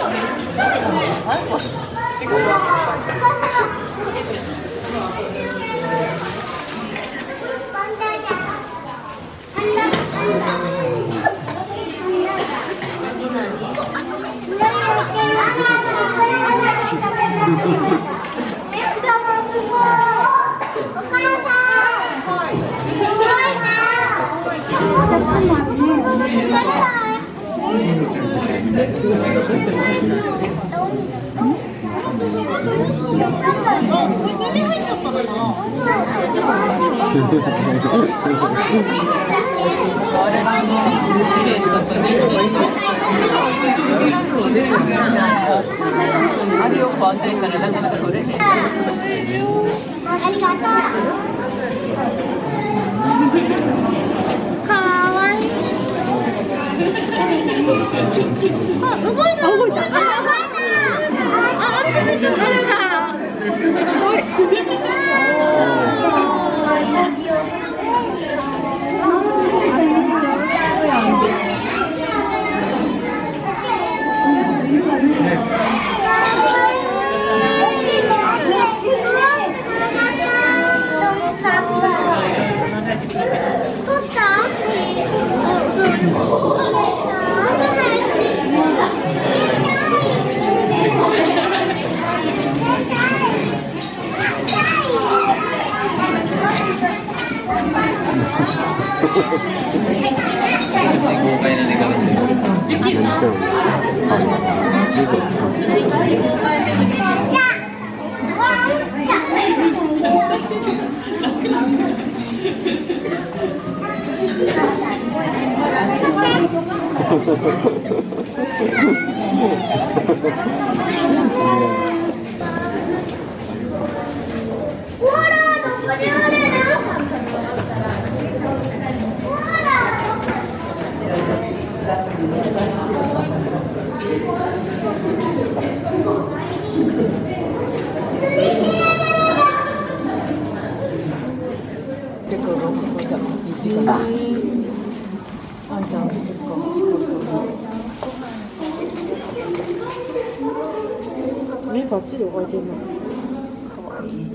最後よく忘れたらなかなか取れへん。ありがとう。かわいい。あ、動いた。動いた。あ、動いた。あ、あれだ。あれだ。すごい。取った？豪快な寝方してる。何してるのあリゾほら、どこにあるの？ほら。結構ロックスコイタのいい時間だ。あんちゃんのステッカー欲しかったね。目バッチリ覚えてるの。かわいい。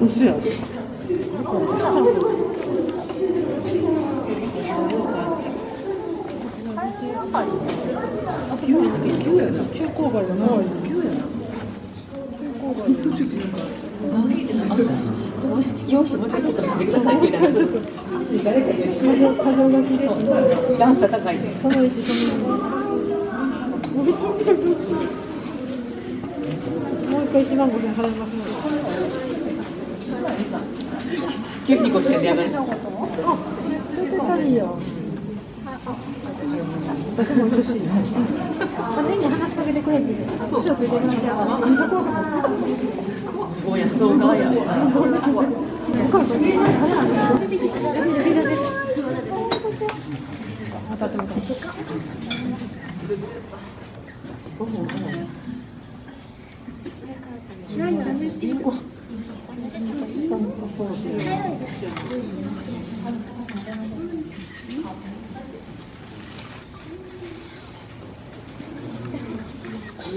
年やで。急やな、急やな、急勾配だな。急やな。用紙もう一回ちょっと見せてくださいって言ったらちょっと誰かで過剰過剰書きで段差高いその1その1伸びちゃってるもう一回1万5000払いますので急に5000円で上がるしあ、それたいいよ私も嬉しい姉に話しかけてくれてる。年をついてるのもうやそうがやまたっても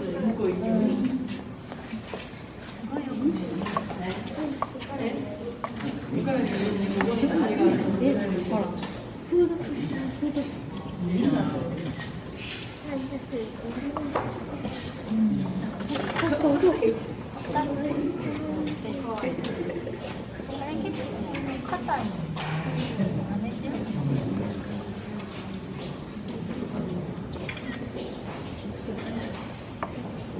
すごい。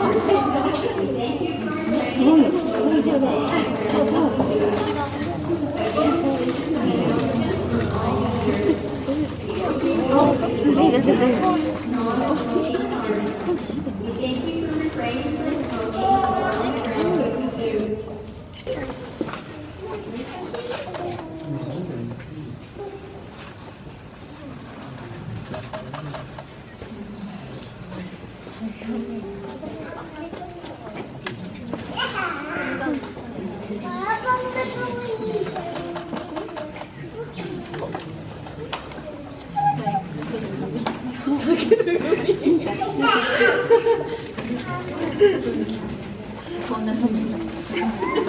Okay. こんなふうに。